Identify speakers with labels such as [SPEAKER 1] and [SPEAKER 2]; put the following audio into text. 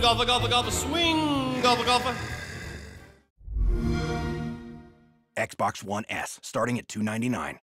[SPEAKER 1] Swing, golfer, golfer, golfer, swing, golfer, golfer.
[SPEAKER 2] Xbox One S, starting at 299